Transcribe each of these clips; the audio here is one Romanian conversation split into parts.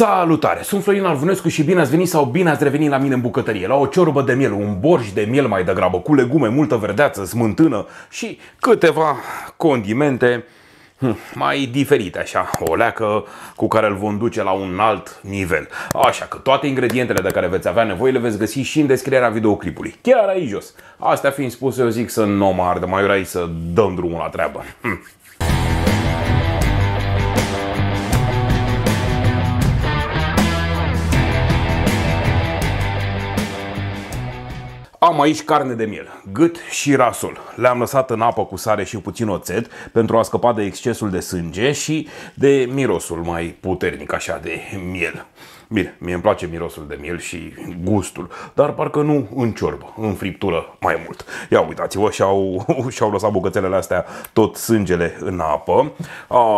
Salutare! Sunt Florin Alvunescu și bine ați venit sau bine ați revenit la mine în bucătărie, la o ciorbă de miel, un borș de miel mai degrabă, cu legume, multă verdeață, smântână și câteva condimente hm, mai diferite, așa, o leacă cu care îl vom duce la un alt nivel. Așa că toate ingredientele de care veți avea nevoie le veți găsi și în descrierea videoclipului, chiar aici jos. Astea fiind spuse, eu zic să nu mă ardă mai rai să dăm drumul la treabă. Am aici carne de miel, gât și rasol. Le-am lăsat în apă cu sare și puțin oțet pentru a scăpa de excesul de sânge și de mirosul mai puternic așa de miel. Bine, mie îmi place mirosul de miel și gustul, dar parcă nu în ciorbă, în friptură mai mult. Ia uitați-vă, și-au, și-au lăsat bucățelele astea tot sângele în apă.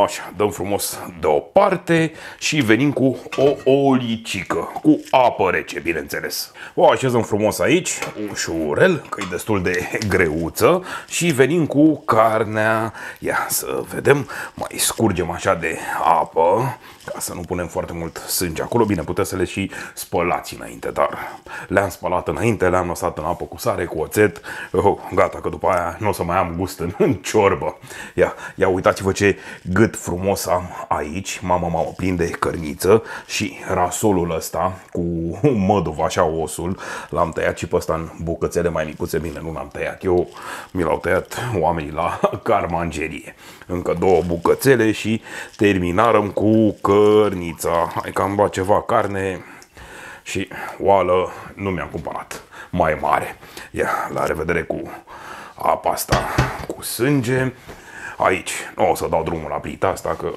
Așa, dăm frumos deoparte și venim cu o olicică, cu apă rece, bineînțeles. O așezăm frumos aici, ușurel, că e destul de greuță și venim cu carnea. Ia să vedem, mai scurgem așa de apă ca să nu punem foarte mult sânge acolo. Bine, puteți să le și spălați înainte, dar le-am spălat înainte, le-am lăsat în apă cu sare, cu oțet. Oh, gata, că după aia nu o să mai am gust în, în ciorbă. Ia, ia uitați-vă ce gât frumos am aici. Mama m-a plin de cărniță și rasolul ăsta cu măduv, așa osul, l-am tăiat și pe ăsta în bucățele mai micuțe. Bine, nu l-am tăiat eu, mi l-au tăiat oamenii la carmangerie. Încă două bucățele și terminarăm cu cărnița. Hai că am luat ceva carne și oală nu mi-am cumpărat mai mare. Ia, la revedere cu apa asta cu sânge. Aici nu o să dau drumul la plita asta că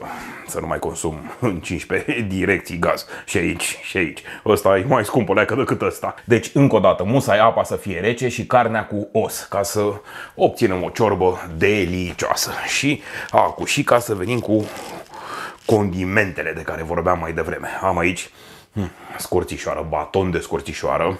să nu mai consum în 15 direcții gaz. Și aici, și aici. Ăsta e mai scump leacă decât ăsta. Deci, încă o dată, musai apa să fie rece și carnea cu os, ca să obținem o ciorbă delicioasă. Și acu, și ca să venim cu condimentele de care vorbeam mai devreme. Am aici hmm, scorțișoară, baton de scorțișoară,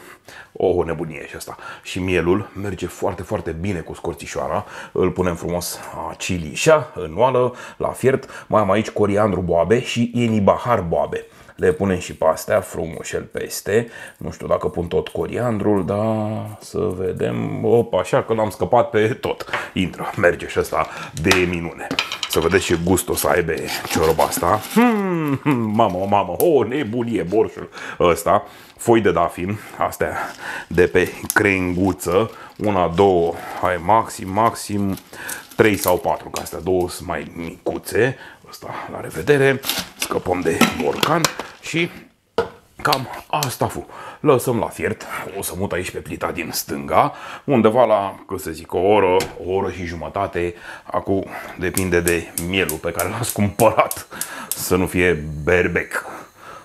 o nebunie și asta. Și mielul merge foarte, foarte bine cu scorțișoara. Îl punem frumos cilișa în oală, la fiert. Mai am aici coriandru boabe și inibahar boabe. Le punem și pe astea frumușel peste. Nu știu dacă pun tot coriandrul, dar să vedem. Opa, așa că l-am scăpat pe tot. Intră, merge și asta de minune. Să vedeți ce gust o să aibă ciorba asta. Hmm, mamă, mamă, o nebunie borșul ăsta. Foi de dafin, astea de pe crenguță. Una, două, hai maxim, maxim, trei sau patru, că astea două sunt mai micuțe. Asta, la revedere, scăpăm de borcan și cam asta fu. Lăsăm la fiert, o să mut aici pe plita din stânga, undeva la, cât să zic, o oră, o oră și jumătate. Acum depinde de mielul pe care l-ați cumpărat, să nu fie berbec,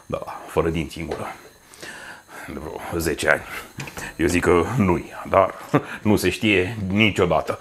da, fără dinți în gură de vreo 10 ani. Eu zic că nu-i, dar nu se știe niciodată.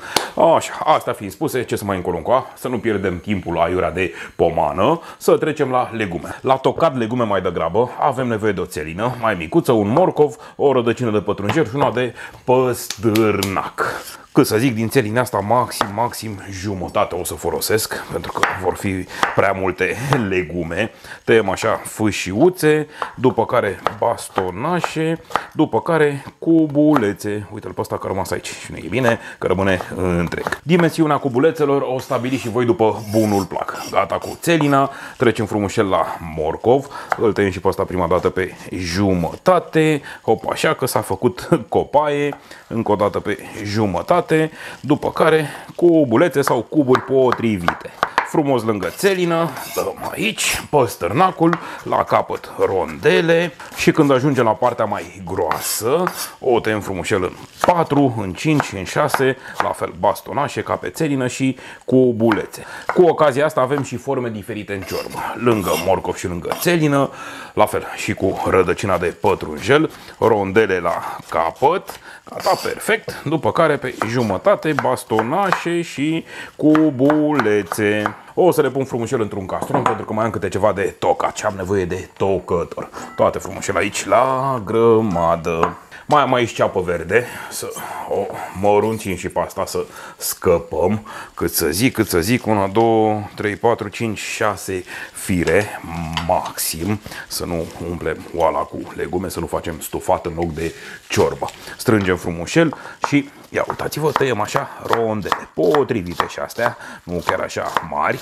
Așa, asta fiind spuse, ce să mai încoluncoa? Să nu pierdem timpul la aiurea de pomană, să trecem la legume. La tocat legume mai degrabă avem nevoie de o țelină mai micuță, un morcov, o rădăcină de pătrunjel și una de păstârnac cât să zic, din țelina asta maxim, maxim jumătate o să folosesc, pentru că vor fi prea multe legume. Tăiem așa fâșiuțe, după care bastonașe, după care cubulețe. Uite-l pe ăsta că a rămas aici și nu e bine, că rămâne întreg. Dimensiunea cubulețelor o stabili și voi după bunul plac. Gata cu țelina, trecem frumușel la morcov, îl tăiem și pe ăsta prima dată pe jumătate, hop așa că s-a făcut copaie, încă o dată pe jumătate jumătate, după care cu bulețe sau cuburi potrivite frumos lângă țelină, dăm aici păstărnacul, la capăt rondele și când ajungem la partea mai groasă, o tăiem frumușel în 4, în 5, în 6, la fel bastonașe ca pe țelină și cu bulețe. Cu ocazia asta avem și forme diferite în ciorbă, lângă morcov și lângă țelină, la fel și cu rădăcina de pătrunjel, rondele la capăt, gata, perfect, după care pe jumătate bastonașe și cubulețe. O să le pun frumușel într-un castron pentru că mai am câte ceva de tocat și am nevoie de tocător. Toate frumușel aici la grămadă. Mai am aici ceapă verde, să o mărunțim și pe asta să scăpăm, cât să zic, cât să zic, una, două, trei, patru, cinci, șase fire maxim, să nu umplem oala cu legume, să nu facem stufat în loc de ciorbă. Strângem frumușel și ia uitați-vă, tăiem așa rondele potrivite și astea, nu chiar așa mari.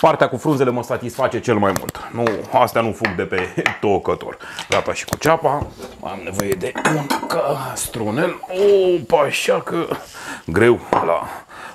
Partea cu frunzele mă satisface cel mai mult. Nu, astea nu fug de pe tocător. Gata și cu ceapa. Am nevoie de un castronel. O, așa că greu la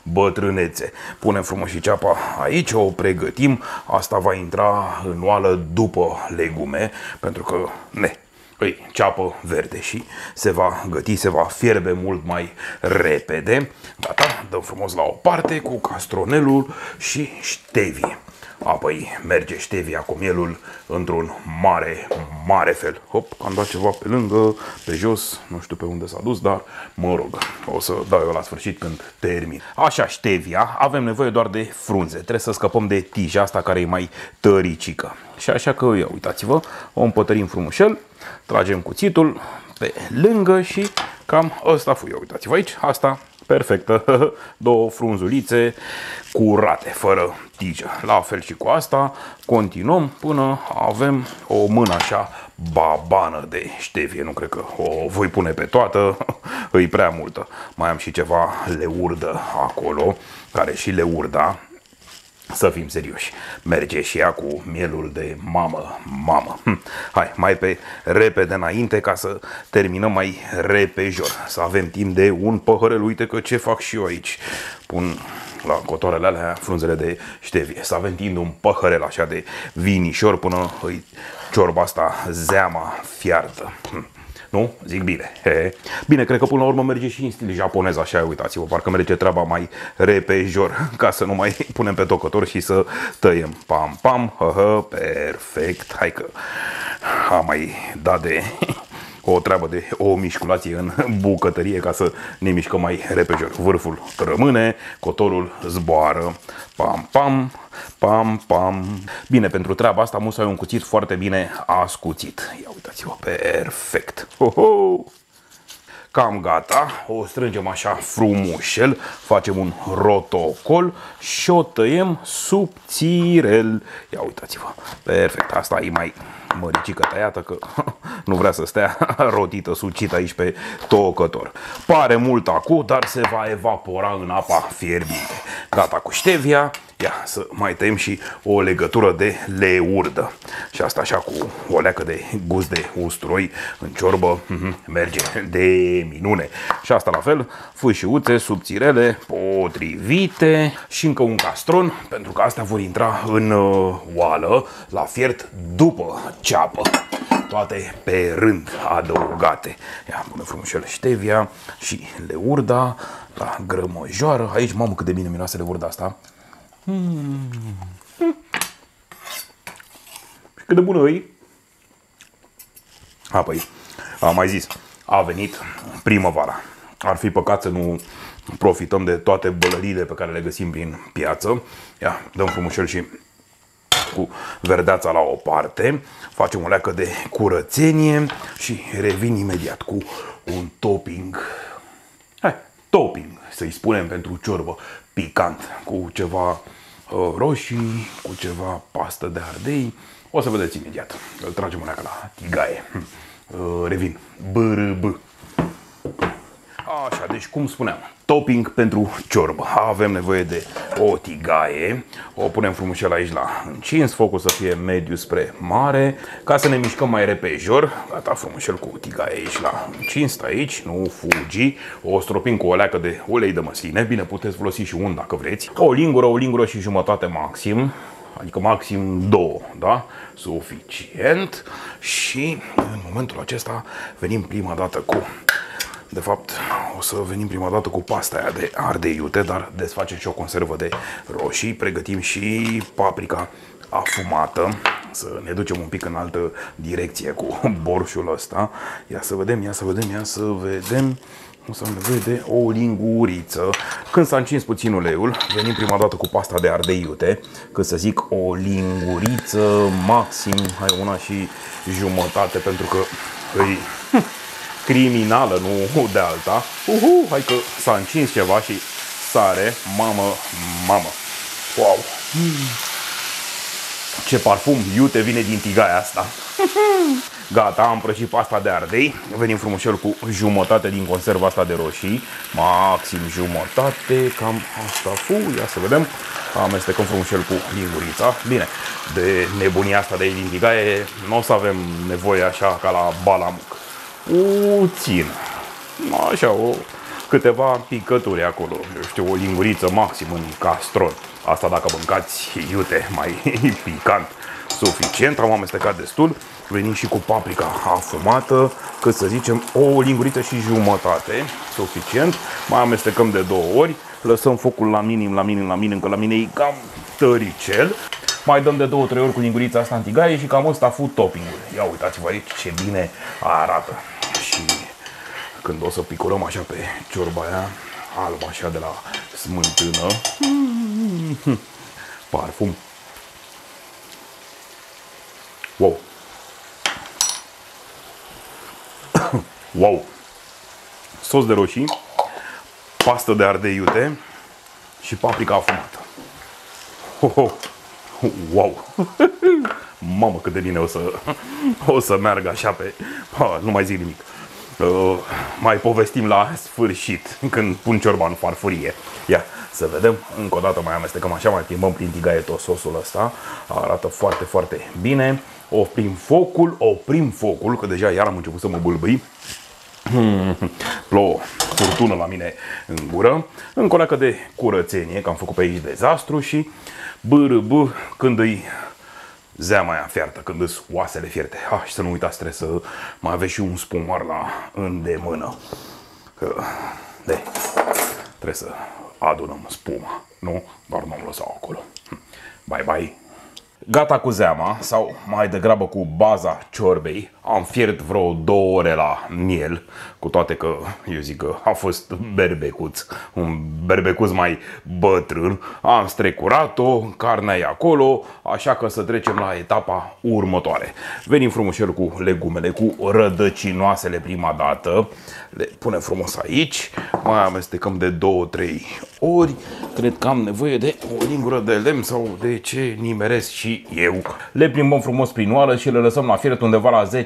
bătrânețe. Punem frumos și ceapa aici, o pregătim. Asta va intra în oală după legume, pentru că ne îi ceapă verde și se va găti, se va fierbe mult mai repede. Gata, dăm frumos la o parte cu castronelul și ștevie. Apoi merge ștevia cu mielul într-un mare, mare fel. Hop, am dat ceva pe lângă, pe jos, nu știu pe unde s-a dus, dar mă rog, o să dau eu la sfârșit când termin. Așa, ștevia, avem nevoie doar de frunze. Trebuie să scăpăm de tija asta care e mai tăricică. Și așa că, ia uitați-vă, o împătărim frumușel, tragem cuțitul pe lângă și cam ăsta fu eu. Uitați-vă aici, asta perfectă, două frunzulițe curate, fără tijă. La fel și cu asta, continuăm până avem o mână așa babană de ștevie, nu cred că o voi pune pe toată, îi prea multă. Mai am și ceva leurdă acolo, care și leurda să fim serioși. Merge și ea cu mielul de mamă, mamă. Hm. Hai, mai pe repede înainte ca să terminăm mai repejor. Să avem timp de un păhărel. Uite că ce fac și eu aici. Pun la cotoarele alea frunzele de ștevie. Să avem timp de un păhărel așa de vinișor până îi ciorba asta zeama fiartă. Hm. Nu? Zic bine. He. Bine, cred că până la urmă merge și în stil japonez, așa, uitați-vă, parcă merge treaba mai repejor, ca să nu mai punem pe tocător și să tăiem. Pam, pam, hă, hă, perfect. Hai că am mai dat de o treabă de o mișculație în bucătărie ca să ne mișcăm mai repejor. Vârful rămâne, cotorul zboară. Pam, pam, pam, pam. Bine, pentru treaba asta musai un cuțit foarte bine ascuțit. Ia uitați-vă, perfect. Ho, ho! Cam gata, o strângem așa frumușel, facem un rotocol și o tăiem subțirel. Ia uitați-vă, perfect, asta e mai măricică tăiată că nu vrea să stea rotită, sucită aici pe tocător. Pare mult acu, dar se va evapora în apa fierbinte. Gata cu ștevia, Ia să mai tăiem și o legătură de leurdă. Și asta așa cu o leacă de gust de usturoi în ciorbă mhm, merge de minune. Și asta la fel, fâșiuțe subțirele potrivite și încă un castron pentru că astea vor intra în uh, oală la fiert după ceapă toate pe rând adăugate. Ia, pune frumușel ștevia și leurda la grămăjoară. Aici, mamă, cât de bine miroase leurda asta. Hmm. Și cât de bună e? Apoi, am mai zis, a venit primăvara. Ar fi păcat să nu profităm de toate bălăriile pe care le găsim prin piață. Ia, dăm frumușel și cu verdeața la o parte, facem o leacă de curățenie și revin imediat cu un topping. Hai, topping, să-i spunem pentru ciorbă, picant, cu ceva uh, roșii, cu ceva pastă de ardei. O să vedeți imediat. Îl tragem una la tigaie. Hm. Uh, revin. B-r-b. Așa, deci cum spuneam, topping pentru ciorbă. Avem nevoie de o tigaie, o punem frumușel aici la încins, focul să fie mediu spre mare, ca să ne mișcăm mai repejor. Gata, frumușel cu tigaie aici la încins, aici, nu fugi. O stropim cu o leacă de ulei de măsline, bine puteți folosi și un dacă vreți. O lingură, o lingură și jumătate maxim, adică maxim două, da? Suficient. Și în momentul acesta venim prima dată cu de fapt, o să venim prima dată cu pasta aia de ardei iute, dar desfacem și o conservă de roșii, pregătim și paprika afumată, să ne ducem un pic în altă direcție cu borșul ăsta. Ia să vedem, ia să vedem, ia să vedem. O să am nevoie de o linguriță. Când s-a încins puțin uleiul, venim prima dată cu pasta de ardei iute, când să zic o linguriță maxim, hai una și jumătate, pentru că îi criminală, nu de alta. Uhu, hai că s-a încins ceva și sare. Mamă, mamă. Wow. Ce parfum iute vine din tigaia asta. Gata, am prăjit pasta de ardei. Venim frumușel cu jumătate din conserva asta de roșii. Maxim jumătate, cam asta. Fu, ia să vedem. Amestecăm frumușel cu lingurița. Bine, de nebunia asta de din tigaie nu o să avem nevoie așa ca la balamuc. Puțin. Așa, o, câteva picături acolo. Eu știu, o linguriță maxim în castron. Asta dacă mâncați iute mai picant suficient. Am amestecat destul. Venim și cu paprika afumată, cât să zicem o linguriță și jumătate, suficient. Mai amestecăm de două ori, lăsăm focul la minim, la minim, la minim, că la mine e cam tăricel. Mai dăm de două, trei ori cu lingurița asta în tigaie și cam ăsta food topping-ul. Ia uitați-vă aici ce bine arată. Și când o să picurăm așa pe ciorba aia, albă așa de la smântână, parfum. Wow! Wow! Sos de roșii, pastă de ardei iute și paprika afumată. Ho, ho. Wow! Mamă, cât de bine o să, o să meargă așa pe... Ha, nu mai zic nimic. Uh, mai povestim la sfârșit, când pun ciorba în farfurie. Ia, să vedem. Încă o dată mai amestecăm așa, mai plimbăm prin tigaie tot sosul ăsta. Arată foarte, foarte bine. Oprim focul, oprim focul, că deja iar am început să mă bâlbâi. Plouă furtună la mine în gură. Încă o leacă de curățenie, că am făcut pe aici dezastru și bârâbâ când îi zeama aia fiartă, când îți oasele fierte. Ah, și să nu uitați, trebuie să mai aveți și un spumar la îndemână. Că, de, trebuie să adunăm spuma, nu? Doar nu am lăsat acolo. Bye, bye! Gata cu zeama, sau mai degrabă cu baza ciorbei. Am fiert vreo două ore la miel, cu toate că eu zic că a fost berbecuț, un berbecuț mai bătrân. Am strecurat-o, carnea e acolo, așa că să trecem la etapa următoare. Venim frumușel cu legumele, cu rădăcinoasele prima dată. Le punem frumos aici, mai amestecăm de 2-3 ori. Cred că am nevoie de o lingură de lemn sau de ce nimeresc și eu. Le plimbăm frumos prin oală și le lăsăm la fiert undeva la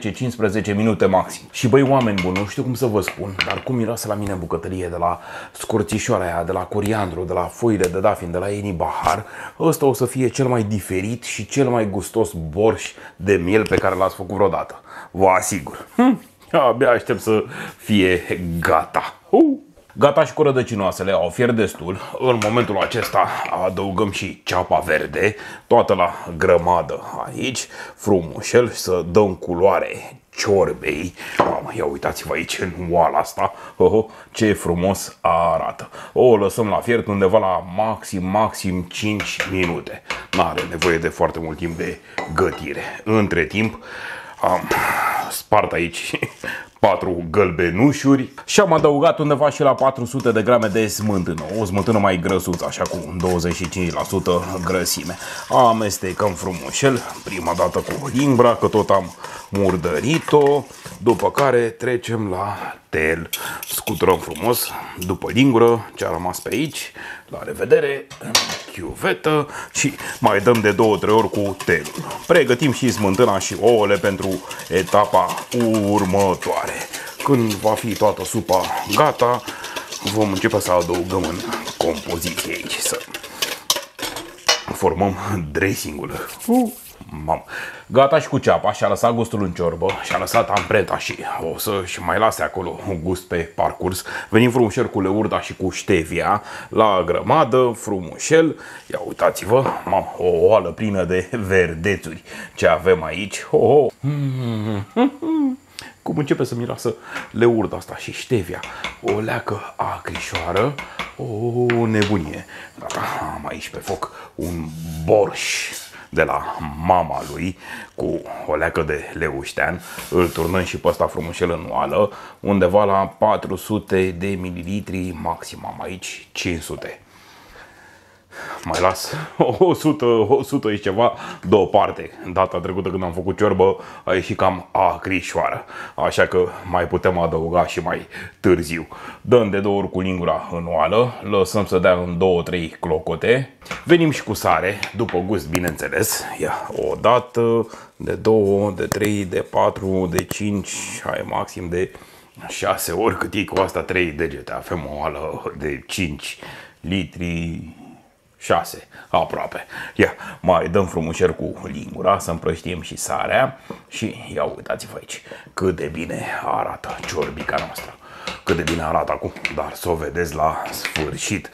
10-15 minute maxim. Și băi, oameni buni, nu știu cum să vă spun, dar cum miroase la mine în bucătărie de la scurțișoara aia, de la coriandru, de la foile de dafin, de la Eni Bahar, ăsta o să fie cel mai diferit și cel mai gustos borș de miel pe care l-ați făcut vreodată. Vă asigur. Hm. Abia aștept să fie gata. Uh! Gata și cu rădăcinoasele, au fiert destul. În momentul acesta adăugăm și ceapa verde, toată la grămadă aici, frumușel, să dăm culoare ciorbei. Mamă, ia uitați-vă aici în oala asta, oh, ce frumos arată. O lăsăm la fiert undeva la maxim, maxim 5 minute. N-are nevoie de foarte mult timp de gătire. Între timp, am spart aici patru gălbenușuri și am adăugat undeva și la 400 de grame de smântână, o smântână mai grăsuță, așa cu 25% grăsime. Amestecăm frumușel, prima dată cu imbra, că tot am murdărit-o, după care trecem la tel. Scuturăm frumos după lingură ce a rămas pe aici. La revedere în chiuvetă și mai dăm de două, trei ori cu telul. Pregătim și smântâna și ouăle pentru etapa următoare. Când va fi toată supa gata, vom începe să adăugăm în compoziție aici, să formăm dressingul. Uh. Mam. Gata și cu ceapa, și-a lăsat gustul în ciorbă, și-a lăsat amprenta și o să și mai lase acolo un gust pe parcurs. Venim frumușel cu leurda și cu ștevia la grămadă, frumușel. Ia uitați-vă, mam, o oală plină de verdețuri ce avem aici. Oh, oh. Cum începe să miroasă leurda asta și ștevia. O leacă acrișoară, o nebunie. Gata, am aici pe foc un borș de la mama lui cu o leacă de leuștean, îl turnăm și pe ăsta frumușel în oală, undeva la 400 de mililitri maxim, am aici 500. Mai las. 100, 100 și ceva deoparte. Data trecută când am făcut ciorbă a ieșit cam acrișoară, așa că mai putem adăuga și mai târziu. Dăm de două ori cu lingura în oală, lăsăm să dea în 2-3 clocote, venim și cu sare, după gust bineînțeles, ia o dată, de 2, de 3, de 4, de 5, hai maxim de 6 ori cât e cu asta 3 degete, avem o oală de 5 litri 6 aproape. Ia, mai dăm frumușel cu lingura să împrăștiem și sarea și ia uitați-vă aici cât de bine arată ciorbica noastră. Cât de bine arată acum, dar să o vedeți la sfârșit.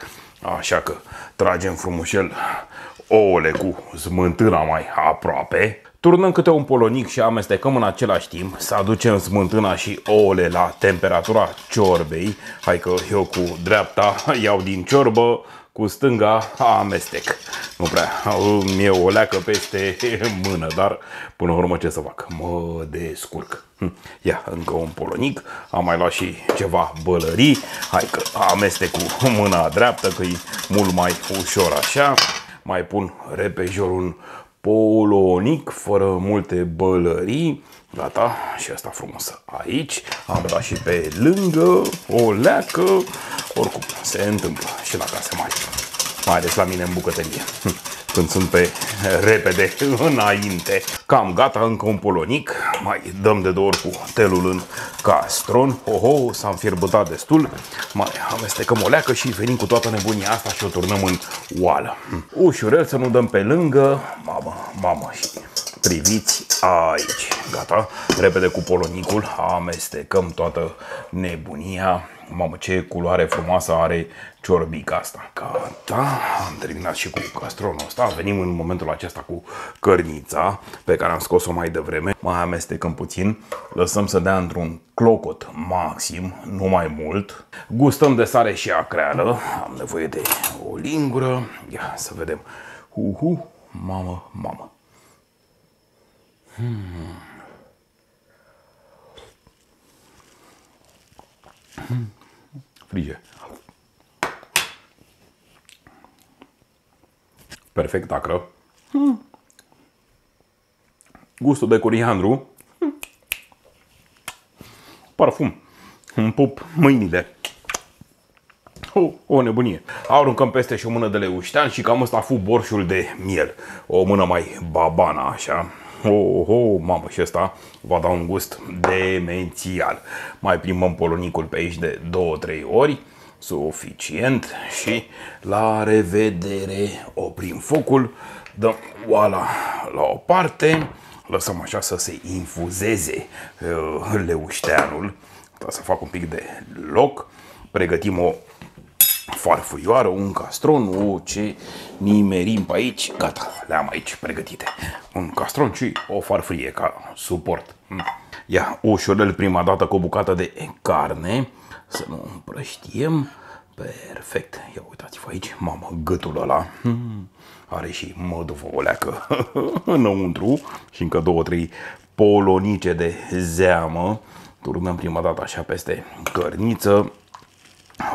Așa că tragem frumușel ouăle cu smântâna mai aproape. Turnăm câte un polonic și amestecăm în același timp să aducem smântâna și ouăle la temperatura ciorbei. Hai că eu cu dreapta iau din ciorbă, cu stânga amestec. Nu prea, mi-e o leacă peste mână, dar până la urmă ce să fac? Mă descurc. Hm. Ia, încă un polonic, am mai luat și ceva bălării, hai că amestec cu mâna dreaptă, că e mult mai ușor așa. Mai pun repejor un polonic, fără multe bălării. Gata, și asta frumos aici. Am dat și pe lângă o leacă. Oricum, se întâmplă și la case mari. Mai ales la mine în bucătărie. Când sunt pe repede înainte. Cam gata, încă un polonic. Mai dăm de două ori cu telul în castron. Oho, s-a înfierbătat destul. Mai amestecăm o leacă și venim cu toată nebunia asta și o turnăm în oală. Ușurel să nu dăm pe lângă. Mamă, mamă și priviți aici. Gata, repede cu polonicul, amestecăm toată nebunia. Mamă, ce culoare frumoasă are ciorbica asta. Gata, am terminat și cu castronul ăsta. Venim în momentul acesta cu cărnița pe care am scos-o mai devreme. Mai amestecăm puțin, lăsăm să dea într-un clocot maxim, nu mai mult. Gustăm de sare și acreală. Am nevoie de o lingură. Ia să vedem. Uhu, mamă, mamă. Hmm. Hmm. Frige. Perfect acră. Hmm. Gustul de coriandru. Hmm. Parfum. Îmi pup mâinile. O, o nebunie. Aruncăm peste și o mână de leuștean și cam ăsta a fost borșul de miel. O mână mai babana, așa. Oh, oh, mamă, și ăsta va da un gust demențial. Mai plimbăm polonicul pe aici de 2-3 ori, suficient și la revedere. Oprim focul, dăm oala la o parte, lăsăm așa să se infuzeze uh, leușteanul, să fac un pic de loc, pregătim o farfuioară, un castron, o ce nimerim pe aici, gata, le-am aici pregătite. Un castron și o farfurie ca suport. Mm. Ia ușurel prima dată cu o bucată de carne, să nu împrăștiem. Perfect. Ia uitați-vă aici, mamă, gâtul ăla. Hmm. Are și măduvă o leacă înăuntru și încă două, trei polonice de zeamă. Turnăm prima dată așa peste cărniță.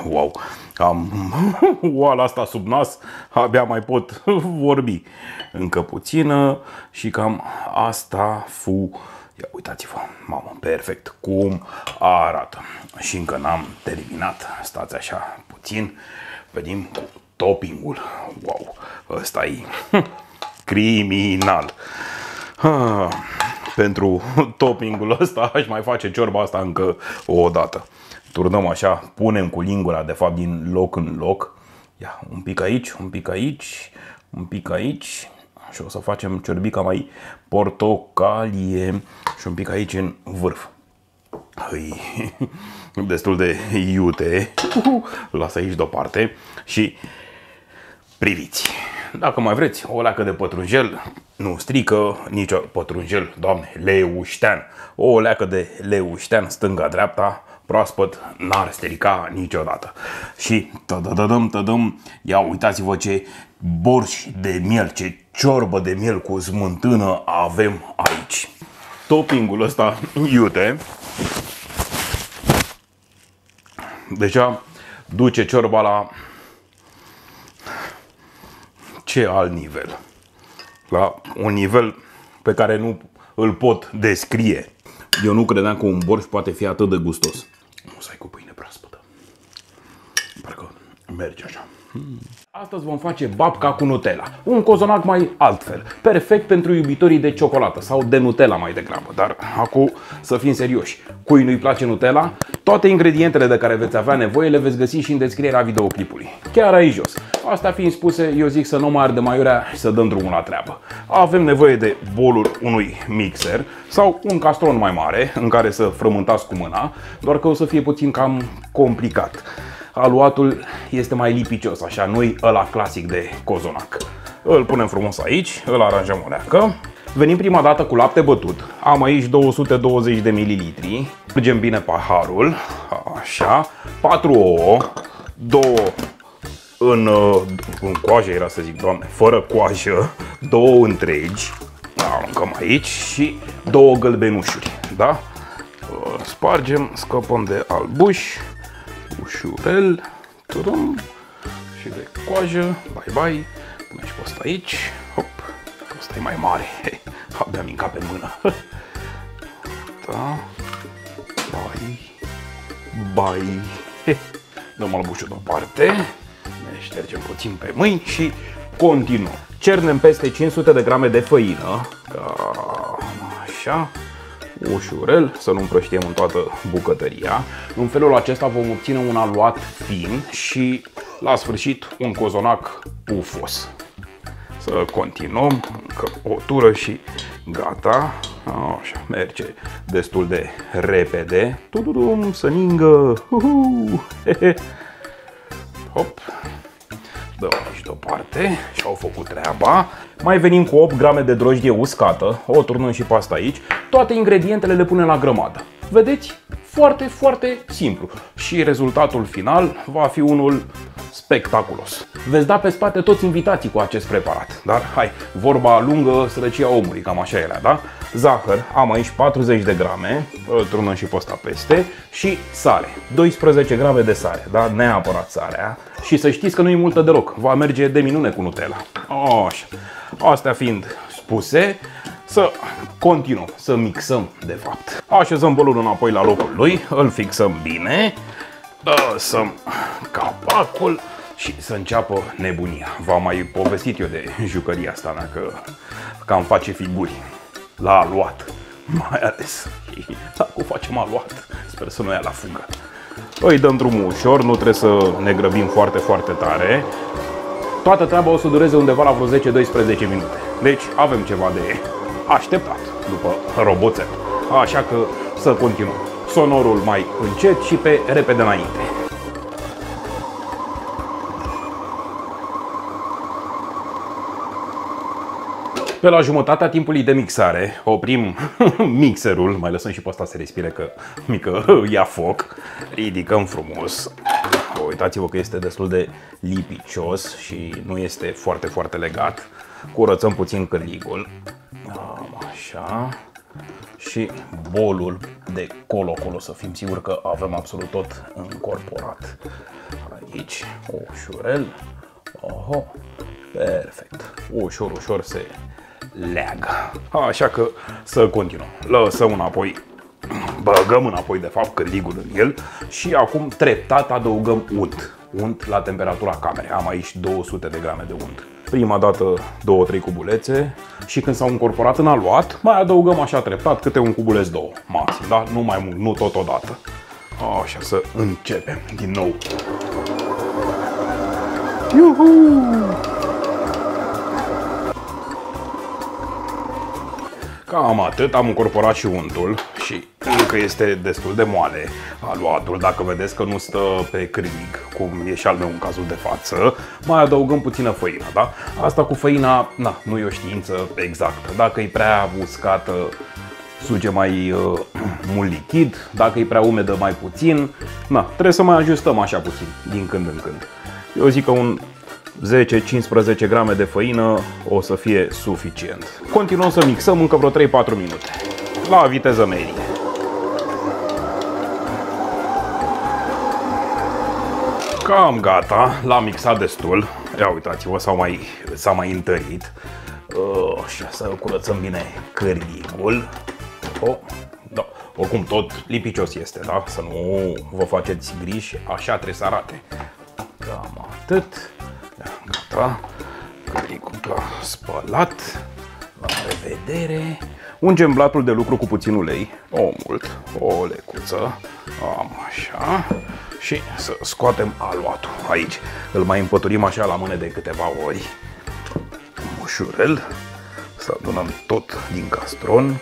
Wow, am oala asta sub nas, abia mai pot vorbi. Încă puțină și cam asta fu... Ia uitați-vă, mamă, perfect, cum arată. Și încă n-am terminat, stați așa puțin, vedem cu toppingul. Wow, ăsta e criminal. Ah, pentru toppingul ăsta aș mai face ciorba asta încă o dată turnăm așa, punem cu lingura de fapt din loc în loc. Ia, un pic aici, un pic aici, un pic aici și o să facem ciorbica mai portocalie și un pic aici în vârf. Hăi, destul de iute. Lasă aici deoparte și priviți. Dacă mai vreți o leacă de pătrunjel, nu strică nicio pătrunjel, doamne, leuștean. O leacă de leuștean stânga-dreapta, proaspăt n-ar strica niciodată. Și tădădădăm, tădăm, ia uitați-vă ce borș de miel, ce ciorbă de miel cu smântână avem aici. Toppingul ăsta, iute, deja duce ciorba la ce alt nivel. La un nivel pe care nu îl pot descrie. Eu nu credeam că un borș poate fi atât de gustos. O să ai cu pâine proaspătă. Parcă merge așa. Hmm. Astăzi vom face babca cu Nutella, un cozonac mai altfel, perfect pentru iubitorii de ciocolată sau de Nutella mai degrabă, dar acum să fim serioși, cui nu-i place Nutella? Toate ingredientele de care veți avea nevoie le veți găsi și în descrierea videoclipului, chiar aici jos. Asta fiind spuse, eu zic să nu mai ardem aiurea și să dăm drumul la treabă. Avem nevoie de bolul unui mixer sau un castron mai mare în care să frământați cu mâna, doar că o să fie puțin cam complicat aluatul este mai lipicios, așa, nu-i ăla clasic de cozonac. Îl punem frumos aici, îl aranjăm o leacă. Venim prima dată cu lapte bătut. Am aici 220 de mililitri. Mergem bine paharul, așa, 4 ouă, 2 în, în coajă era să zic, doamne, fără coajă, două întregi, aruncăm aici și două gălbenușuri, da? Spargem, scăpăm de albuși, ușurel, turum, și de coajă, bye bye, pune și post aici, hop, posta e mai mare, abia minca pe mână, da, bye, bye, dăm albușul deoparte, ne ștergem puțin pe mâini și continuăm. Cernem peste 500 de grame de făină, așa, ușurel, să nu împrăștiem în toată bucătăria. În felul acesta vom obține un aluat fin și la sfârșit un cozonac pufos. Să continuăm, încă o tură și gata. Așa, merge destul de repede. Tudurum, să ningă. Uhu. Hop, dăm aici deoparte și au făcut treaba. Mai venim cu 8 grame de drojdie uscată, o turnăm și pasta aici. Toate ingredientele le punem la grămadă. Vedeți? Foarte, foarte simplu. Și rezultatul final va fi unul spectaculos. Veți da pe spate toți invitații cu acest preparat, dar hai, vorba lungă, sărăcia omului, cam așa era, da? Zahăr, am aici 40 de grame, îl turnăm și pe ăsta peste, și sare, 12 grame de sare, da? Neapărat sarea. Și să știți că nu e multă deloc, va merge de minune cu Nutella. Așa. Astea fiind spuse, să continuăm, să mixăm de fapt. Așezăm bolul înapoi la locul lui, îl fixăm bine, lăsăm capacul și să înceapă nebunia. V-am mai povestit eu de jucăria asta, dacă cam face figuri la aluat, mai ales. Dacă o facem aluat, sper să nu ia la fugă. Îi dăm drumul ușor, nu trebuie să ne grăbim foarte, foarte tare. Toată treaba o să dureze undeva la vreo 10-12 minute. Deci avem ceva de așteptat după roboțel. Așa că să continuăm. Sonorul mai încet și pe repede înainte. Pe la jumătatea timpului de mixare oprim mixerul, mai lăsăm și pe asta să respire că mică ia foc, ridicăm frumos. Uitați-vă că este destul de lipicios și nu este foarte, foarte legat. Curățăm puțin cârligul. Așa. Și bolul de colo-colo, să fim siguri că avem absolut tot încorporat. Aici, ușurel. Oho, perfect. Ușor, ușor se leagă. Așa că să continuăm. Lăsăm înapoi, băgăm înapoi de fapt cârligul în el și acum treptat adăugăm unt. Unt la temperatura camerei. Am aici 200 de grame de unt. Prima dată 2-3 cubulețe și când s-au incorporat în aluat, mai adăugăm așa treptat câte un cubuleț două, maxim, da? Nu mai mult, nu totodată. Așa să începem din nou. Iuhu! Cam atât, am încorporat și untul și încă este destul de moale aluatul. Dacă vedeți că nu stă pe crig, cum e și al meu în cazul de față, mai adăugăm puțină făină, da? Asta cu făina, na, nu e o știință exactă. Dacă e prea uscată, suge mai uh, mult lichid, dacă e prea umedă, mai puțin. Na, trebuie să mai ajustăm așa puțin, din când în când. Eu zic că un 10-15 grame de făină o să fie suficient. Continuăm să mixăm încă vreo 3-4 minute, la viteză medie. Cam gata, l-am mixat destul. Ia uitați-vă, s-a mai, s-a mai întărit. Uh, și să curățăm bine cărigul. Oh, da. Oricum tot lipicios este, da? Să nu vă faceți griji, așa trebuie să arate. Cam atât. Da, gata. Cărigul da, spălat. La revedere. Ungem blatul de lucru cu puțin ulei, o mult, o lecuță, am așa, și să scoatem aluatul aici. Îl mai împăturim așa la mână de câteva ori, ușurel, să adunăm tot din castron,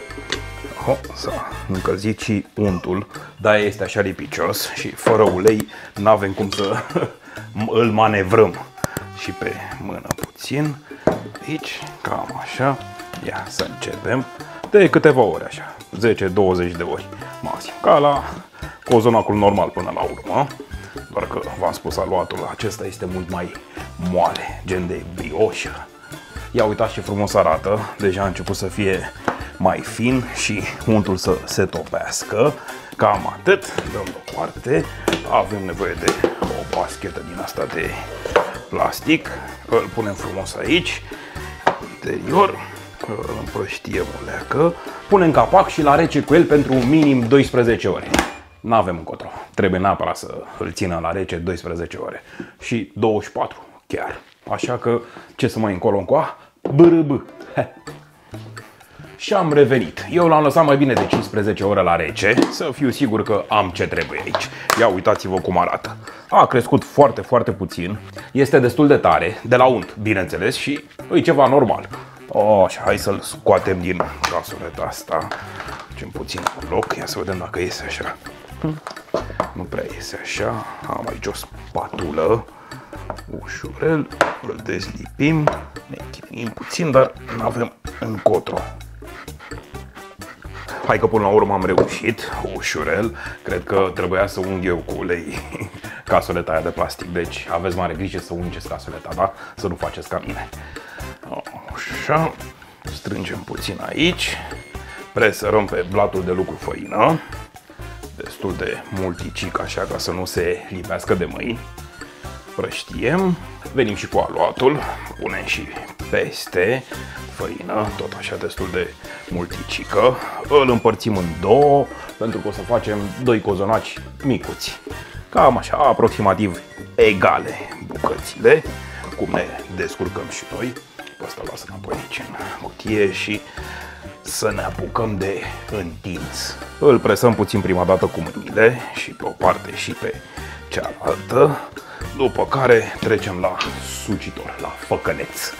Ho, s-a încălzit și untul, dar este așa lipicios și fără ulei n-avem cum să îl manevrăm. Și pe mână puțin, aici, cam așa, ia să începem. De câteva ori așa, 10-20 de ori maxim, ca la cozonacul normal până la urmă, doar că v-am spus aluatul acesta este mult mai moale, gen de brioșă. Ia uitați ce frumos arată, deja a început să fie mai fin și untul să se topească. Cam atât, dăm deoparte. Avem nevoie de o baschetă din asta de plastic. Îl punem frumos aici. Interior împrăștiem o leacă, punem capac și la rece cu el pentru minim 12 ore. Nu avem încotro. Trebuie neapărat să îl țină la rece 12 ore. Și 24 chiar. Așa că ce să mai încolo încoa? Bârâbâ. Și am revenit. Eu l-am lăsat mai bine de 15 ore la rece, să fiu sigur că am ce trebuie aici. Ia uitați-vă cum arată. A crescut foarte, foarte puțin. Este destul de tare, de la unt, bineînțeles, și e ceva normal. Oh, și hai să-l scoatem din casoleta asta. Facem puțin loc, ia să vedem dacă iese așa. Nu prea iese așa. Am aici o spatulă. Ușurel, îl dezlipim, ne chinuim puțin, dar nu avem încotro. Hai că până la urmă am reușit, ușurel. Cred că trebuia să ungh eu cu ulei casoleta aia de plastic. Deci aveți mare grijă să ungeți casoleta, da? Să nu faceți ca mine. Așa, strângem puțin aici, presărăm pe blatul de lucru făină, destul de multicic așa ca să nu se lipească de mâini. Prăștiem, venim și cu aluatul, punem și peste făină, tot așa destul de multicică. Îl împărțim în două, pentru că o să facem doi cozonaci micuți. Cam așa, aproximativ egale bucățile, cum ne descurcăm și noi. Pe asta lasă înapoi aici în cutie și să ne apucăm de întins. Îl presăm puțin prima dată cu mâinile și pe o parte și pe cealaltă, după care trecem la sucitor, la făcăneț.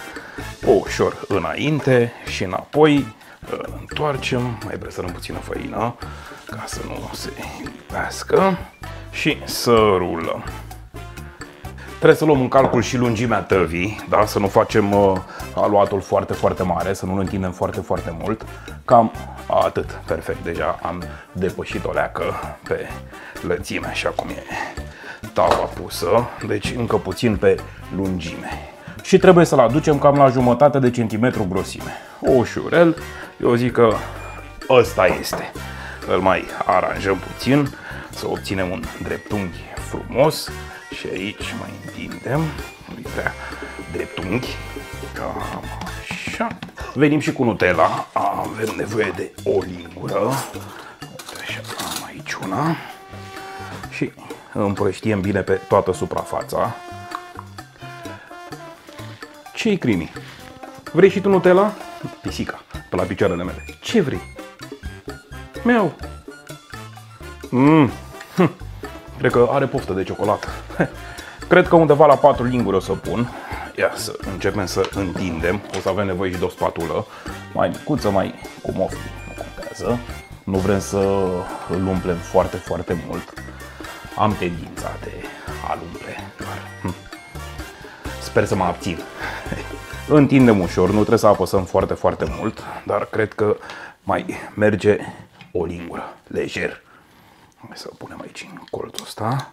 Ușor înainte și înapoi, îl întoarcem, mai presărăm puțină făină ca să nu se lipească și să rulăm. Trebuie să luăm în calcul și lungimea tăvii, da? să nu facem uh, aluatul foarte, foarte mare, să nu îl întindem foarte, foarte mult. Cam atât, perfect, deja am depășit o leacă pe lățime, așa cum e tava pusă, deci încă puțin pe lungime. Și trebuie să-l aducem cam la jumătate de centimetru grosime. Ușurel, eu zic că ăsta este. Îl mai aranjăm puțin, să obținem un dreptunghi frumos și aici mai întindem, nu prea dreptunghi, cam așa. Venim și cu Nutella, avem nevoie de o lingură, așa, am aici una și împrăștiem bine pe toată suprafața. Ce-i crimi? Vrei și tu Nutella? Pisica, pe la picioarele mele. Ce vrei? Meu. Mmm. Hm. Cred că are poftă de ciocolată. Cred că undeva la 4 linguri o să pun. Ia să începem să întindem. O să avem nevoie și de o spatulă. Mai micuță, mai cu mofli. Nu contează. Nu vrem să îl umplem foarte, foarte mult. Am tendința de a umple. Hm. Sper să mă abțin. Întindem ușor, nu trebuie să apăsăm foarte, foarte mult, dar cred că mai merge o lingură, lejer. Hai să o punem aici în colțul ăsta.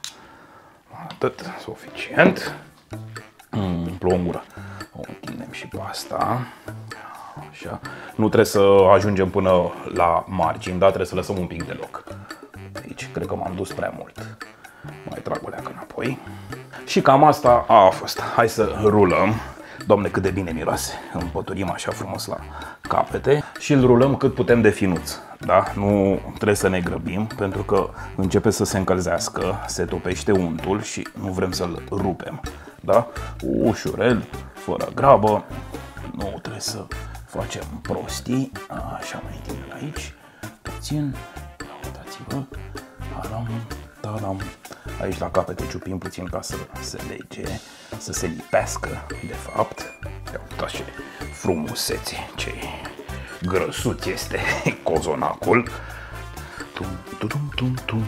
Atât, suficient. Mm, plongură. O întindem și pe asta. Așa. Nu trebuie să ajungem până la margini, dar trebuie să lăsăm un pic de loc. Aici cred că m-am dus prea mult. Mai trag o leacă înapoi. Și cam asta a fost. Hai să rulăm. Doamne, cât de bine miroase. Împăturim așa frumos la capete și îl rulăm cât putem de finuț. Da? Nu trebuie să ne grăbim pentru că începe să se încălzească, se topește untul și nu vrem să-l rupem. Da? Ușurel, fără grabă, nu trebuie să facem prostii. Așa mai întâi aici, puțin, uitați-vă, taram, taram. Aici la capete ciupim puțin ca să se lege, să se lipească, de fapt. Ia uitați ce frumusețe, ce grăsut este cozonacul. Tum, tum, tum, tum,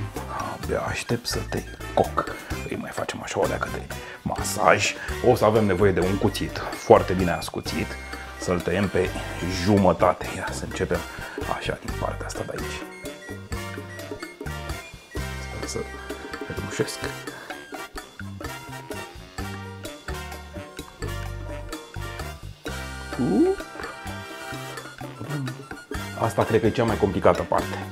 abia aștept să te coc. Îi mai facem așa o leacă de masaj. O să avem nevoie de un cuțit foarte bine ascuțit, să-l tăiem pe jumătate. Ia să începem așa din partea asta de aici. Reușesc. Asta cred că e cea mai complicată parte.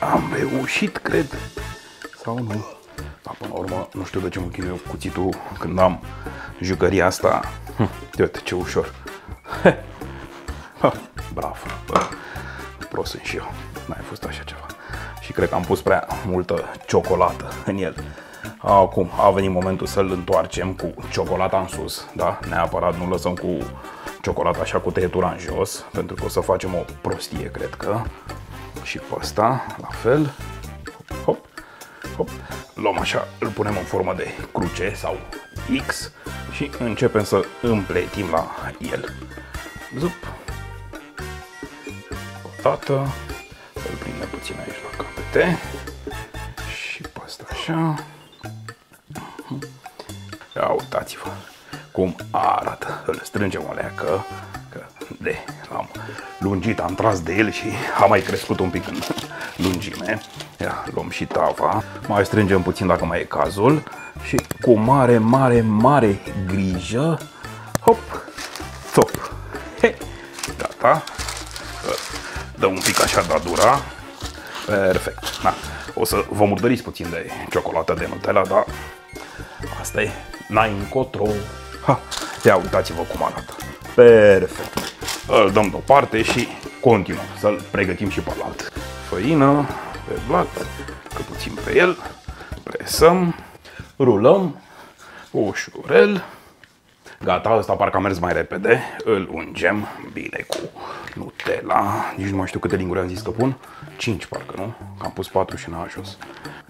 Am reușit, cred, sau nu. Dar până la urmă, nu știu de ce mă chinui cuțitul când am jucăria asta. Hm, uite ce ușor. Ha, bravo. Prost sunt și eu. Cred că am pus prea multă ciocolată în el. Acum a venit momentul să-l întoarcem cu ciocolata în sus, da? Neapărat nu lăsăm cu ciocolata așa cu tăietura în jos, pentru că o să facem o prostie, cred că. Și pe ăsta, la fel. Hop, hop. Luăm așa, îl punem în formă de cruce sau X și începem să împletim la el. Zup. O dată. La capete. Și pe asta așa. Ia uitați-vă cum arată. Îl strângem o leacă, că de l-am lungit, am tras de el și a mai crescut un pic în lungime. Ia, luăm și tava, mai strângem puțin dacă mai e cazul și cu mare, mare, mare grijă, hop, top. He, gata. Dă un pic așa de dura. Perfect. Na, o să vă murdăriți puțin de ciocolată de Nutella, dar asta e, n-ai încotro. Ha, ia uitați-vă cum arată. Perfect. Îl dăm deoparte și continuăm să-l pregătim și pe alt. Făină pe blat, că puțin pe el, presăm, rulăm, ușurel. Gata, ăsta parcă a mers mai repede. Îl ungem bine cu Nutella. Nici nu mai știu câte linguri am zis că pun. 5 parcă, nu? Am pus 4 și n-a ajuns.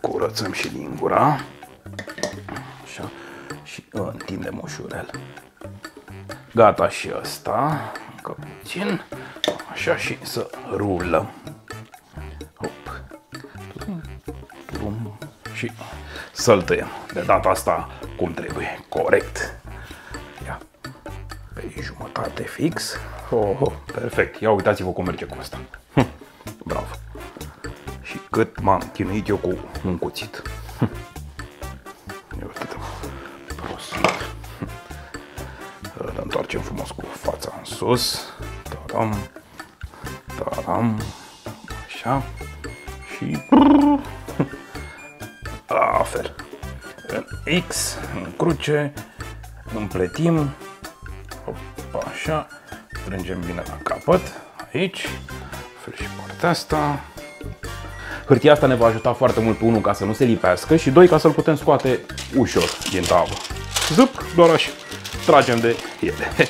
Curățăm și lingura. Așa. Și întindem ușurel. Gata și ăsta. Încă puțin. Așa și să rulăm. Hop. Și să-l tăiem. De data asta cum trebuie. Corect. Ia. Pe jumătate fix. Oh, oh, perfect. Ia uitați-vă cum merge cu asta. Hm. Bravo. Și cât m-am chinuit eu cu un cuțit. Hm. Ia uite-te, prost. Îl întoarcem frumos cu fața în sus. Taram. Taram. Așa. Și... La fel. În X, în cruce, împletim. Opa, așa. Strângem bine la capăt. Aici. Fel și partea asta. Hârtia asta ne va ajuta foarte mult, unul, ca să nu se lipească și doi, ca să-l putem scoate ușor din tavă. Zup, doar așa. Tragem de ele,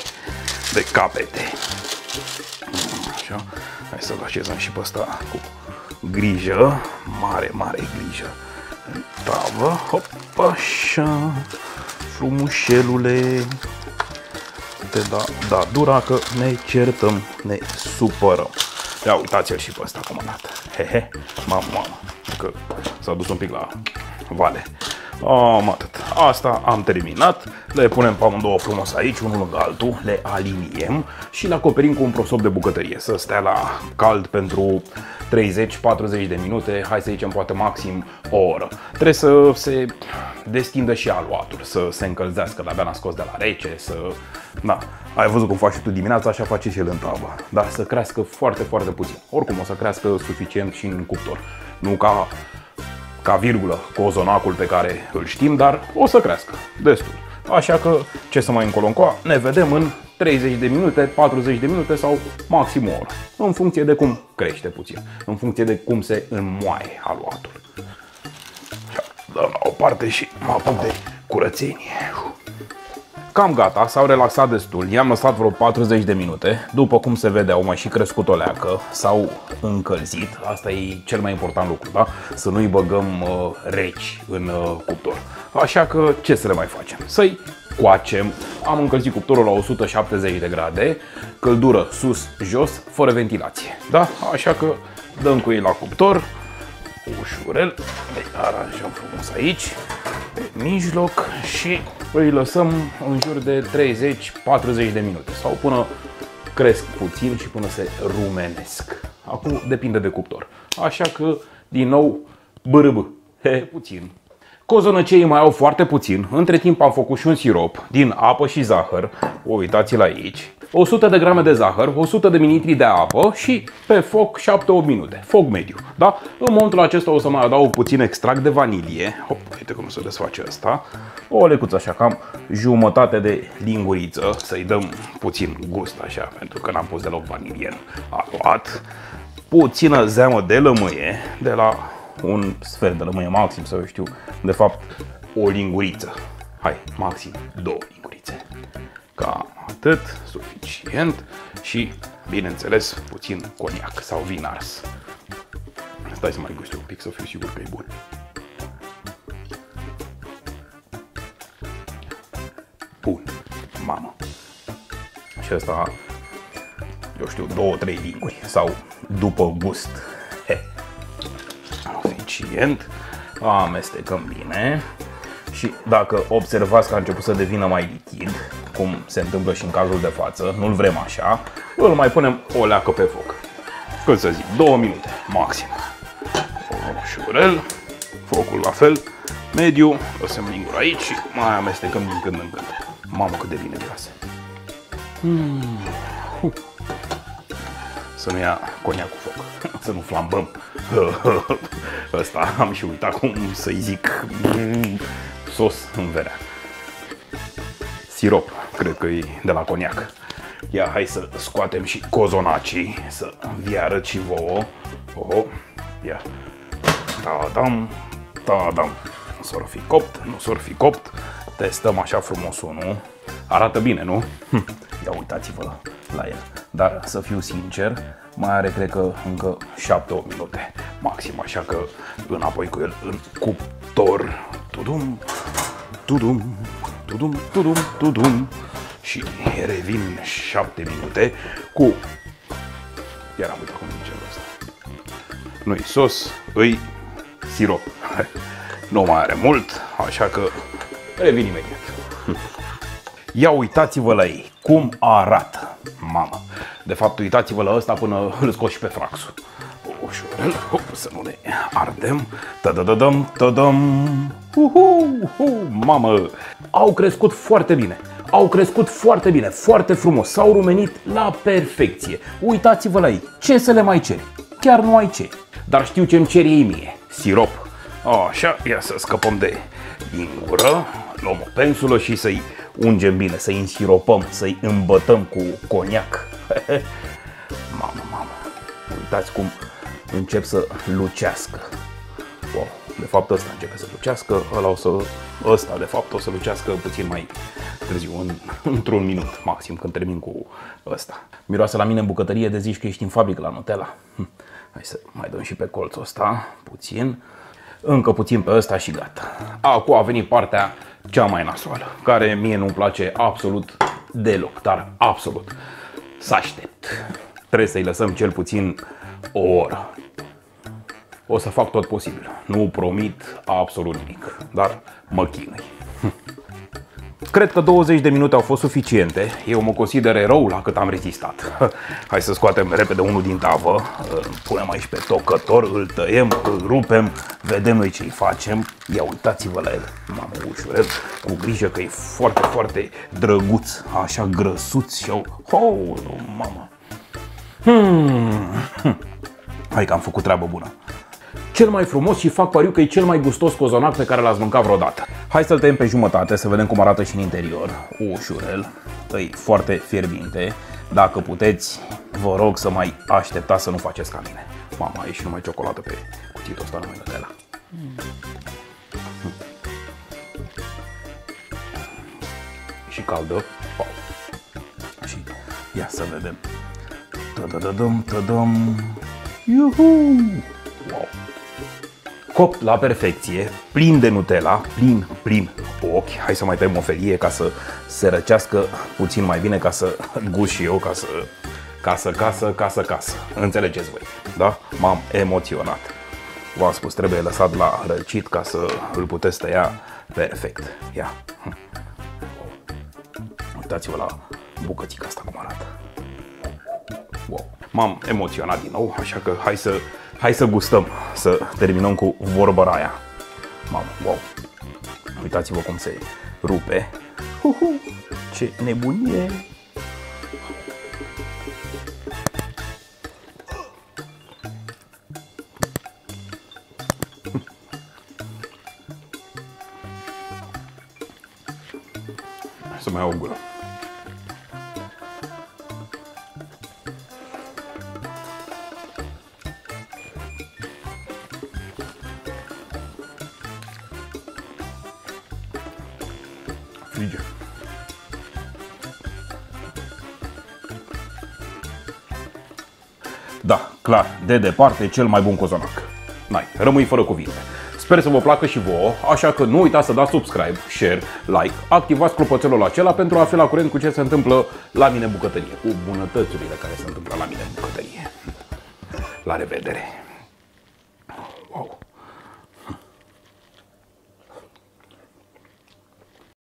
de capete. Așa. Hai să-l așezăm și pe ăsta cu grijă, mare, mare grijă. În tavă, hop, așa, frumușelule. Te da, da, dura că ne certăm, ne supărăm. Ia uitați-l și pe ăsta cum arată. Hehe, mamă, mamă, că s-a dus un pic la vale. Am atât. Asta am terminat. Le punem pe amândouă frumos aici, unul lângă altul, le aliniem și le acoperim cu un prosop de bucătărie. Să stea la cald pentru 30-40 de minute, hai să zicem poate maxim o oră. Trebuie să se destindă și aluatul, să se încălzească, de-abia n-a scos de la rece, să... Da, ai văzut cum faci și tu dimineața, așa face și el în tavă. Dar să crească foarte, foarte puțin. Oricum o să crească suficient și în cuptor. Nu ca, ca virgulă cozonacul pe care îl știm, dar o să crească destul. Așa că, ce să mai încolo încoa, ne vedem în 30 de minute, 40 de minute sau maxim o oră. În funcție de cum crește puțin. În funcție de cum se înmoaie aluatul. Dăm la o parte și mă apuc de curățenie. Cam gata, s-au relaxat destul, i-am lăsat vreo 40 de minute. După cum se vede, au mai și crescut o leacă, s-au încălzit. Asta e cel mai important lucru, da? Să nu-i băgăm uh, reci în uh, cuptor. Așa că ce să le mai facem? Să-i coacem. Am încălzit cuptorul la 170 de grade, căldură sus-jos, fără ventilație. Da? Așa că dăm cu ei la cuptor, ușurel, îi aranjăm frumos aici, pe mijloc și îi lăsăm în jur de 30-40 de minute sau până cresc puțin și până se rumenesc. Acum depinde de cuptor. Așa că, din nou, bârâbă, he, puțin. Cozonăceii mai au foarte puțin. Între timp am făcut și un sirop din apă și zahăr. O uitați-l aici. 100 de grame de zahăr, 100 de mililitri de apă și pe foc 7-8 minute, foc mediu. Da? În momentul acesta o să mai adaug puțin extract de vanilie. Hop, uite cum se desface asta. O lecuță așa, cam jumătate de linguriță, să-i dăm puțin gust așa, pentru că n-am pus deloc vanilie în aluat. Puțină zeamă de lămâie, de la un sfert de lămâie maxim, să eu știu, de fapt o linguriță. Hai, maxim două lingurițe. Cam atât, suficient și, bineînțeles, puțin coniac sau vin ars. Stai să mai gust un pic să fiu sigur că e bun. Bun, mamă. Și asta, eu știu, două, trei linguri sau după gust. He. Suficient. Amestecăm bine. Și dacă observați că a început să devină mai lichid, cum se întâmplă și în cazul de față, nu-l vrem așa, îl mai punem o leacă pe foc. Cât să zic, două minute, maxim. Ușurel, focul la fel, mediu, lăsăm lingura aici și mai amestecăm din când în când. Mamă cât de bine miroase. Mm. Să nu ia conia cu foc, să nu flambăm. Ăsta am și uitat cum să-i zic sos în verea. Sirop, cred că e de la coniac. Ia, hai să scoatem și cozonacii, să vi arăt și vouă. Oho, ia. Ta-dam, ta-dam. S-or fi copt, nu s-or fi copt. Testăm așa frumos unul. Arată bine, nu? Hm, ia uitați-vă la el. Dar să fiu sincer, mai are cred că încă 7-8 minute maxim, așa că înapoi cu el în cuptor. Tudum, tudum, tudum, tudum, tudum. Și revin 7 minute cu... Iar am uitat cum zice ăsta. Nu-i sos, îi sirop. Nu mai are mult, așa că revin imediat. Ia uitați-vă la ei, cum arată. Mamă, de fapt uitați-vă la ăsta până îl scos și pe fraxul. Ușurel, hop, să nu ne ardem. Tadadadam, tadam. Uhu, uhu, mamă, au crescut foarte bine. Au crescut foarte bine, foarte frumos, s-au rumenit la perfecție. Uitați-vă la ei, ce să le mai ceri? Chiar nu ai ce. Dar știu ce-mi cer ei mie, sirop. Așa, ia să scăpăm de lingură, luăm o pensulă și să-i ungem bine, să-i însiropăm, să-i îmbătăm cu coniac. mamă, mamă, uitați cum încep să lucească. Wow, de fapt ăsta începe să lucească, ăla o să, ăsta de fapt o să lucească puțin mai târziu, în, într-un minut maxim, când termin cu ăsta. Miroase la mine în bucătărie de zici că ești în fabrică la Nutella. Hm, hai să mai dăm și pe colțul ăsta, puțin. Încă puțin pe ăsta și gata. Acum a venit partea cea mai nasoală, care mie nu-mi place absolut deloc, dar absolut. Să aștept. Trebuie să-i lăsăm cel puțin o oră. O să fac tot posibil. Nu promit absolut nimic, dar mă chinui. Cred că 20 de minute au fost suficiente. Eu mă consider erou la cât am rezistat. Hai să scoatem repede unul din tavă. Îl punem aici pe tocător, îl tăiem, îl rupem, vedem noi ce-i facem. Ia uitați-vă la el. Mamă, ușurel, cu grijă că e foarte, foarte drăguț. Așa grăsuț și au... Oh, mamă. Hmm. Hai că am făcut treabă bună cel mai frumos și fac pariu că e cel mai gustos cozonac pe care l-ați mâncat vreodată. Hai să-l tăiem pe jumătate să vedem cum arată și în interior. Ușurel, e foarte fierbinte. Dacă puteți, vă rog să mai așteptați să nu faceți ca mine. Mama, e și numai ciocolată pe cuțitul ăsta, numai Nutella. Mm. Și caldă. Wow. Și ia să vedem. Tadadadum, tadam. Iuhu! Wow! copt la perfecție, plin de Nutella, plin, plin ochi. Hai să mai tăiem o felie ca să se răcească puțin mai bine, ca să gust și eu, ca să casă, casă, casă, casă. Înțelegeți voi, da? M-am emoționat. V-am spus, trebuie lăsat la răcit ca să îl puteți tăia perfect. Ia. Uitați-vă la bucățica asta cum arată. Wow. M-am emoționat din nou, așa că hai să Hai să gustăm, să terminăm cu vorba aia. Mamă, wow. Uitați-vă cum se rupe. Uhu, ce nebunie! De departe cel mai bun cozonac. N-ai, rămâi fără cuvinte. Sper să vă placă și vouă, așa că nu uitați să dați subscribe, share, like, activați clopoțelul acela pentru a fi la curent cu ce se întâmplă la mine în bucătărie, cu bunătățurile care se întâmplă la mine în bucătărie. La revedere!